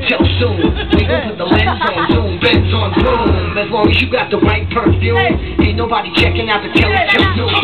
don't soon. We gon' put the lens on zoom, bends on boom. As long as you got the right perfume, ain't nobody checking out the telly till noon.